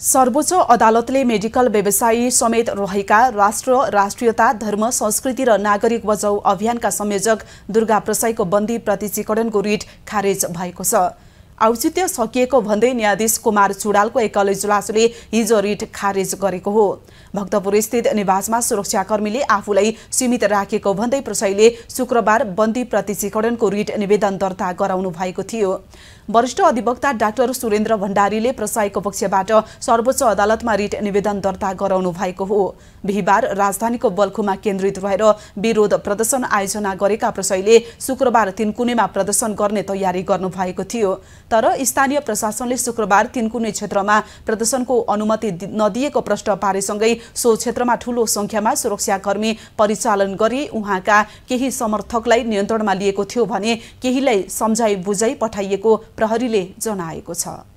सर्वोच्च अदालतले मेडिकल व्यवसायी समेत रहेका राष्ट्र राष्ट्रियता धर्म संस्कृति र नागरिक बचाउ अभियानका संयोजक दुर्गा प्रसाईको बन्दी प्रतिचीकरणको रिट खारेज भएको छ। औचित्य सकिएको भन्दै न्यायाधीश कुमार चुडालको एकल इजलासले हिजो रिट खारेज गरेको हो। भक्तपुर स्थित निवासमा सुरक्षाकर्मीले आफूलाई सीमित राखेको भन्दै प्रसाईले शुक्रबार बन्दी प्रतिचीकरणको रिट निवेदन दर्ता गराउनु भएको थियो। वरिष्ठ अधिवक्ता डाक्टर सुरेन्द्र भण्डारीले प्रसाईको पक्षबाट सर्वोच्च अदालतमा रिट निवेदन दर्ता गराउनु भएको हो। बिहिबार राजधानीको बल्खुमा केन्द्रित रहेर विरोध प्रदर्शन आयोजना गरेका प्रसाईले शुक्रबार तिनकुनेमा प्रदर्शन गर्ने तयारी गर्नु भएको थियो। तर स्थानीय प्रशासनले शुक्रबार तिनकुने क्षेत्रमा प्रदर्शनको अनुमति नदिएको प्रश्न पारेसँगै सो क्षेत्रमा ठूलो संख्यामा सुरक्षाकर्मी परिचालन गरी उहाँका केही समर्थकलाई नियन्त्रणमा लिएको थियो भने केहीलाई सम्झाइ बुझाइ पठाइएको प्रहरीले जनाएको छ।